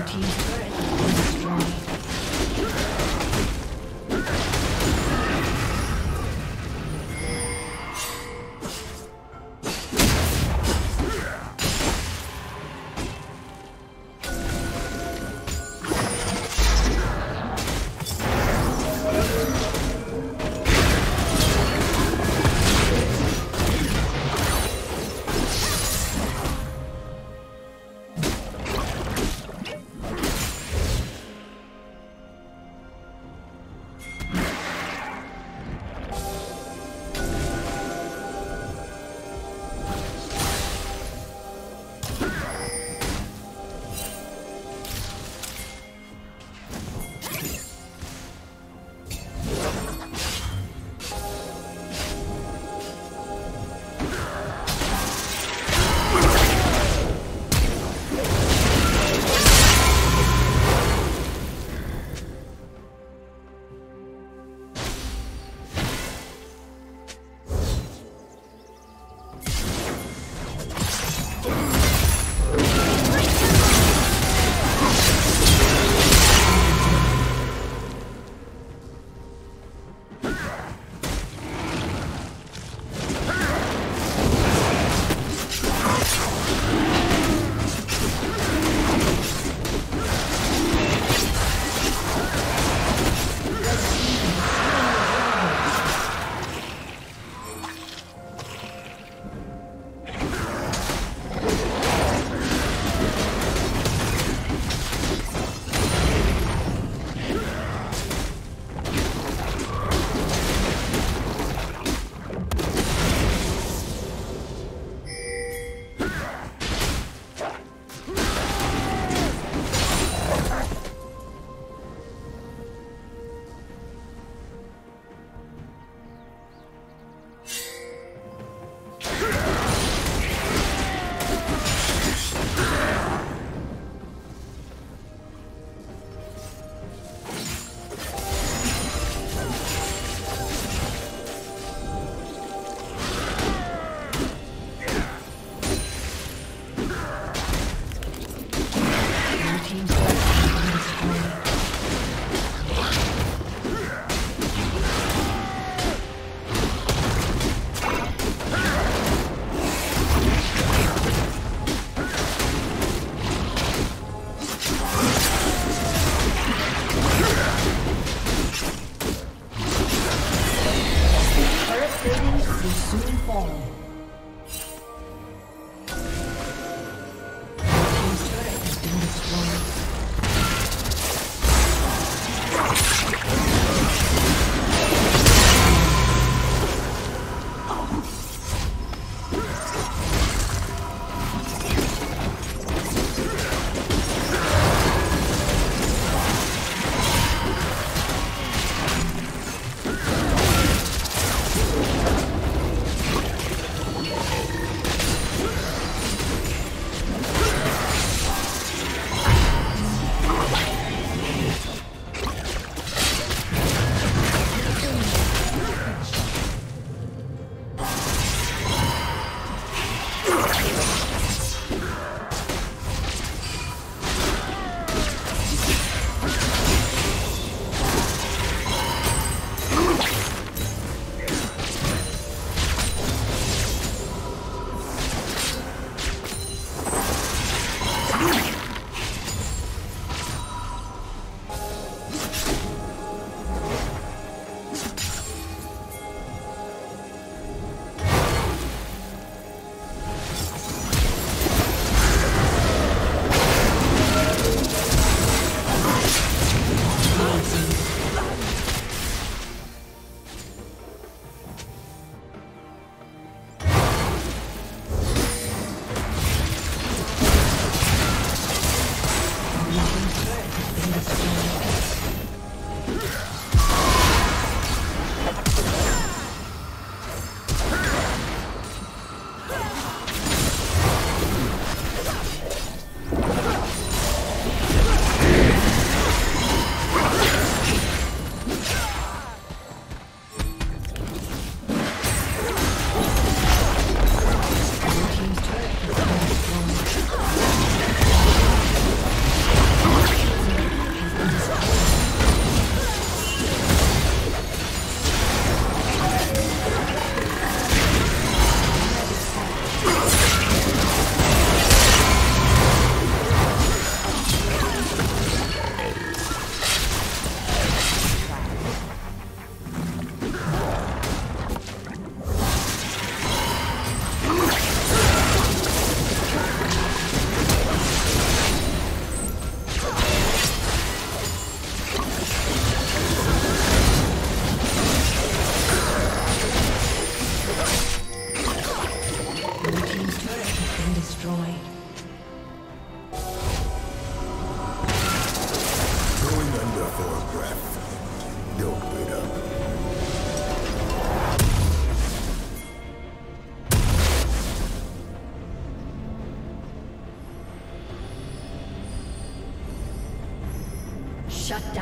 Blue Team's turret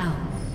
down.